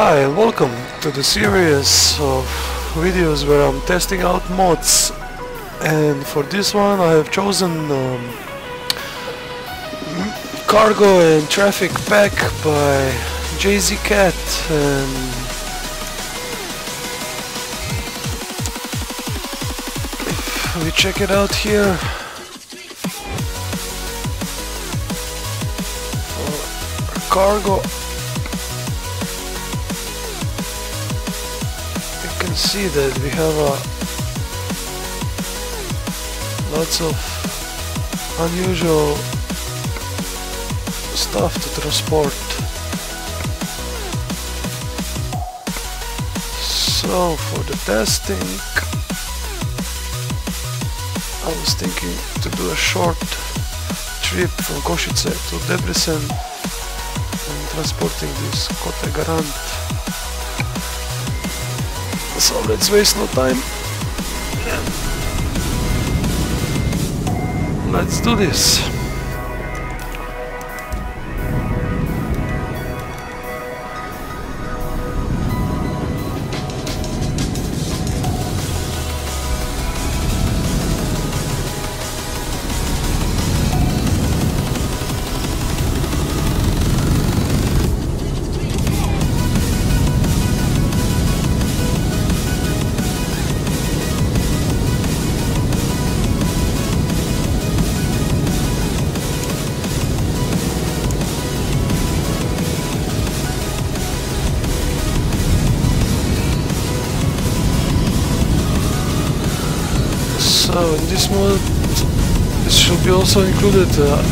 Hi welcome to the series of videos where I'm testing out mods. And for this one I have chosen um, Cargo and Traffic Pack by Jazzycat and if we check it out here. Cargo see that we have uh, lots of unusual stuff to transport. So for the testing I was thinking to do a short trip from Košice to Debrecen and transporting this Kote Garant so let's waste no time. Let's do this. So in this mode this should be also included uh,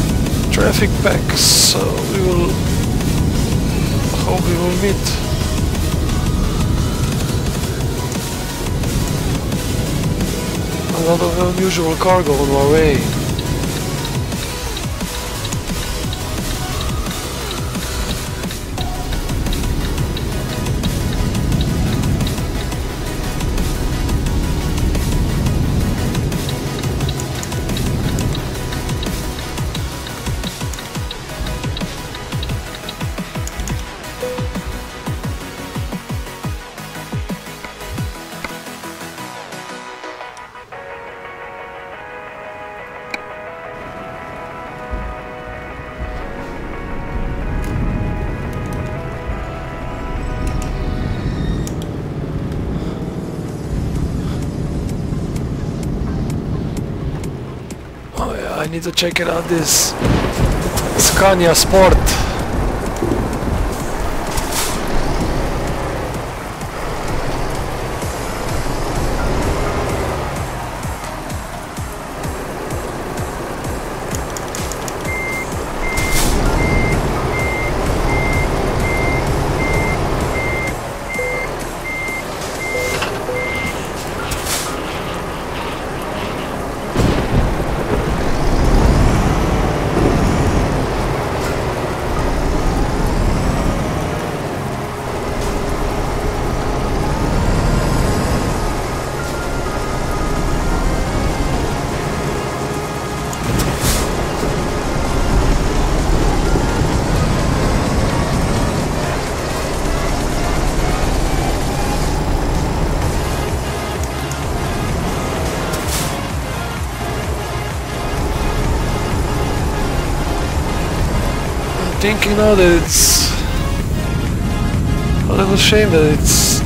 traffic packs so we will hope we will meet. A lot of unusual cargo on our way Oh, I need to check it out this Scania Sport thinking now that it's a little shame that it's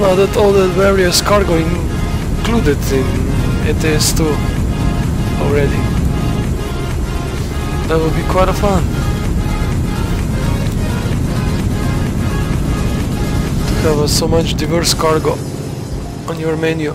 not that all the various cargo included in ETS2 already. That would be quite a fun. To have so much diverse cargo on your menu.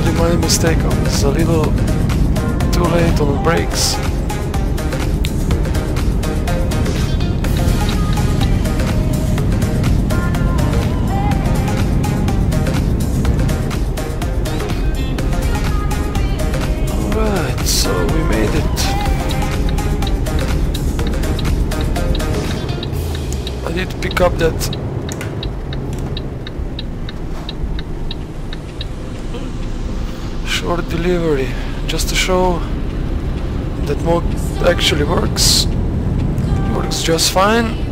Totally my mistake. I was a little too late on the brakes. Alright, so we made it. I pick up that short delivery just to show that mode actually works. Works just fine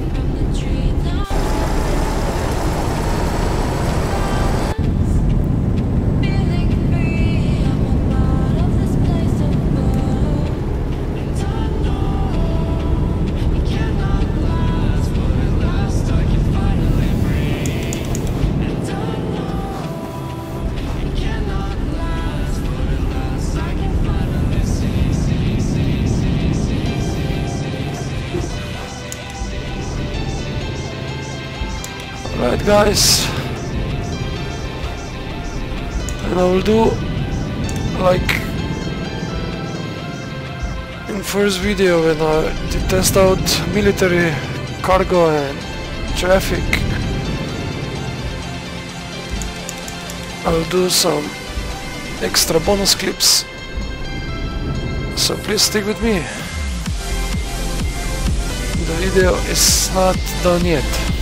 guys. And I will do like in first video when I test out military cargo and traffic I'll do some extra bonus clips. So please stick with me. The video is not done yet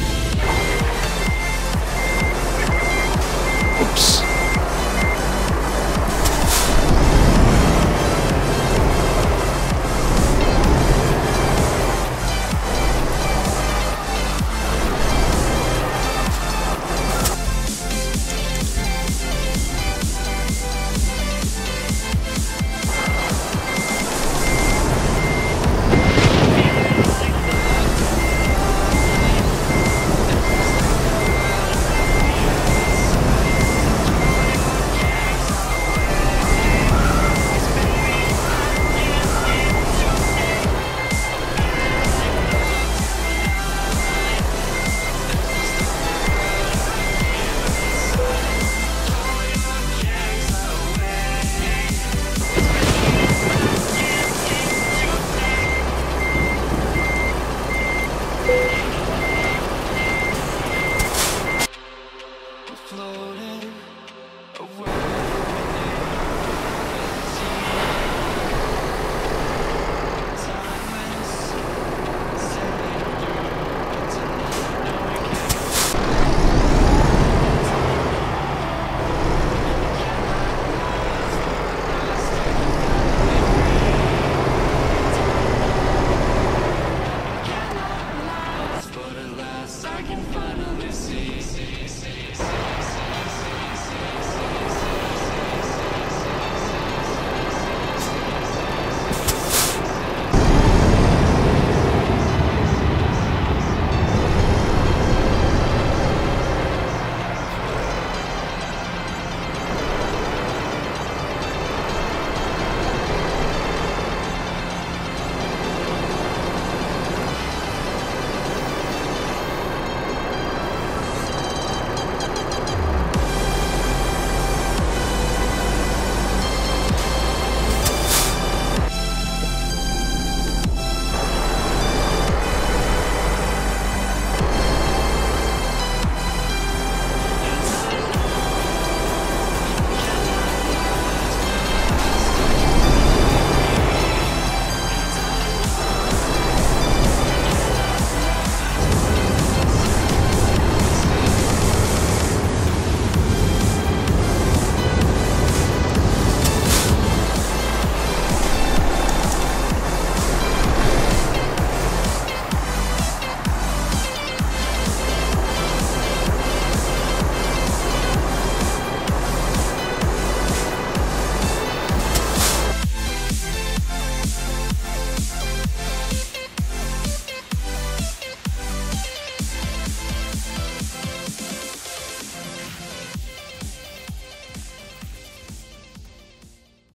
Oops.